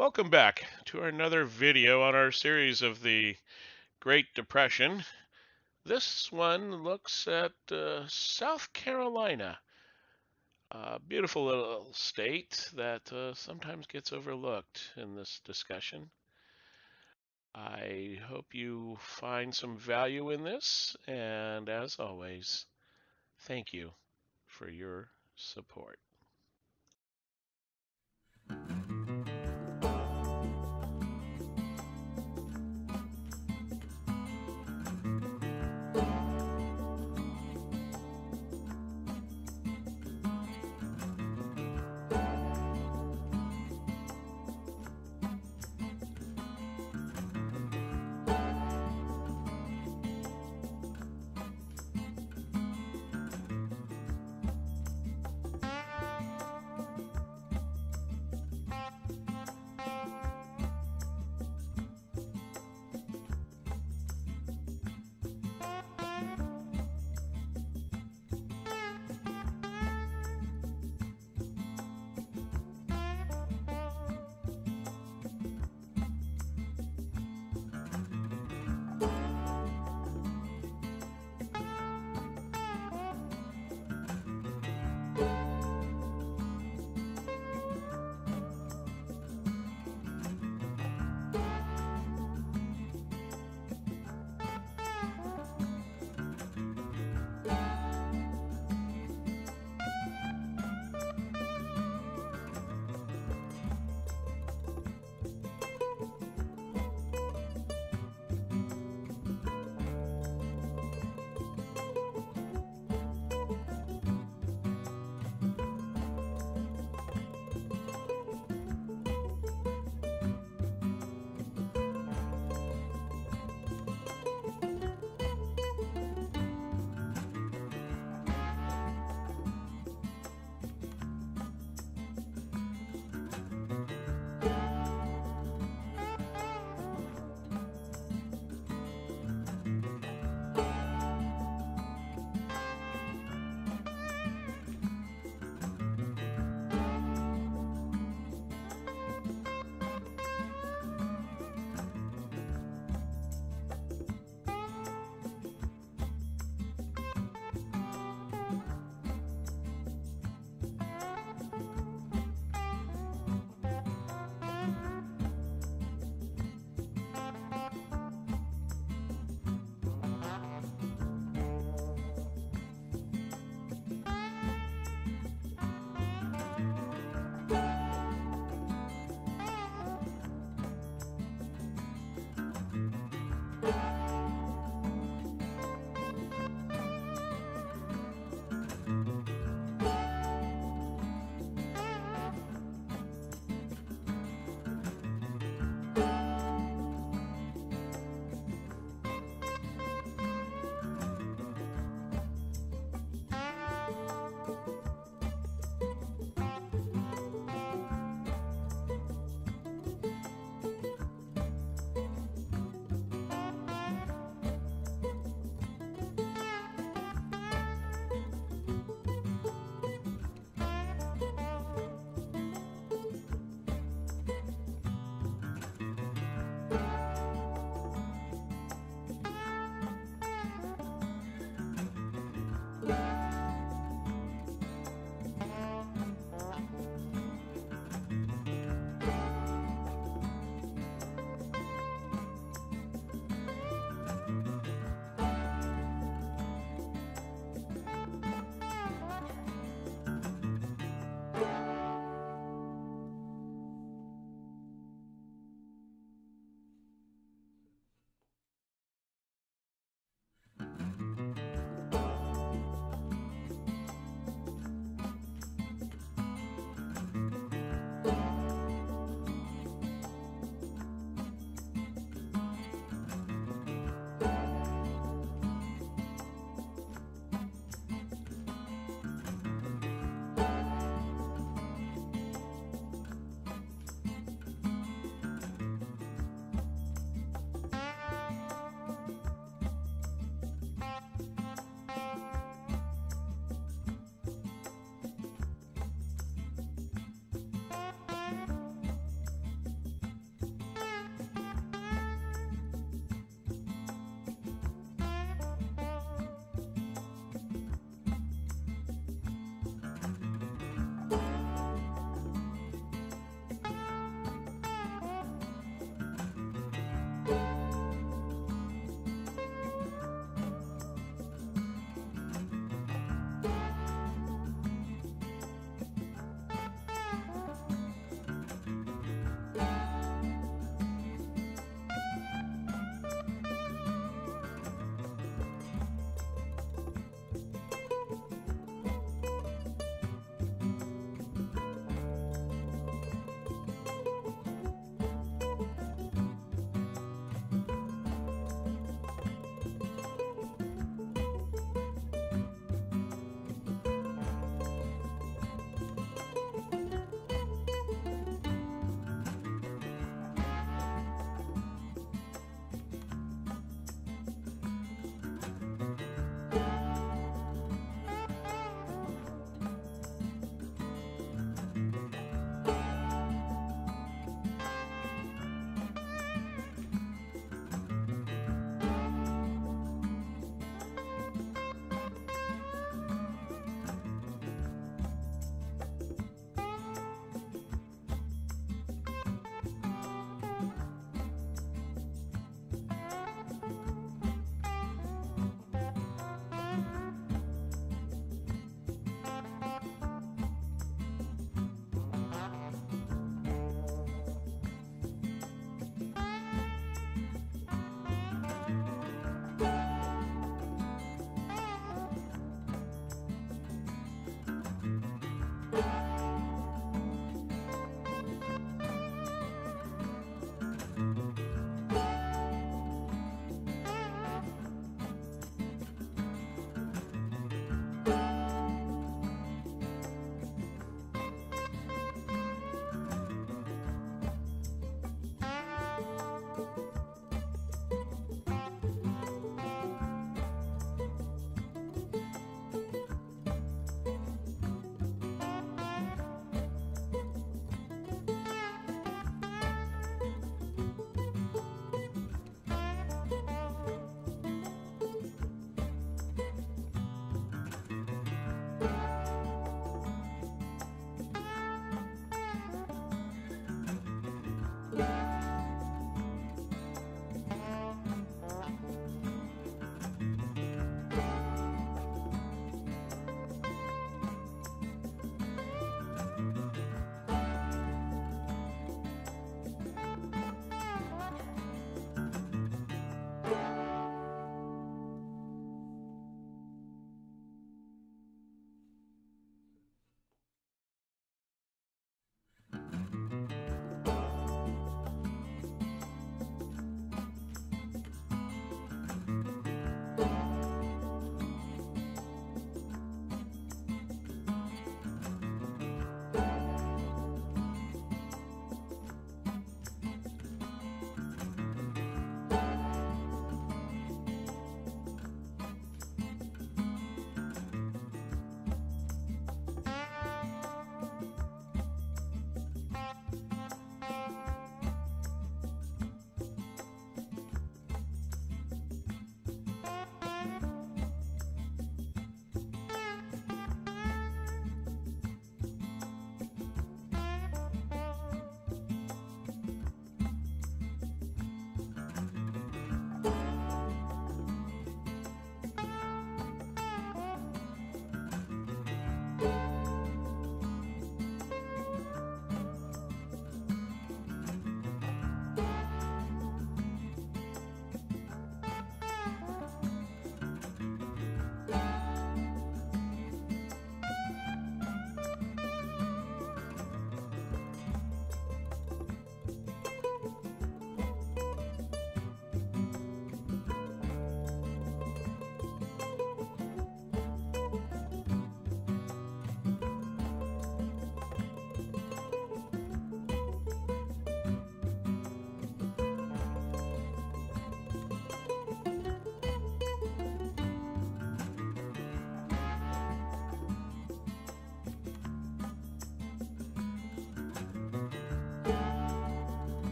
Welcome back to another video on our series of the Great Depression. This one looks at uh, South Carolina, a beautiful little state that uh, sometimes gets overlooked in this discussion. I hope you find some value in this, and as always, thank you for your support.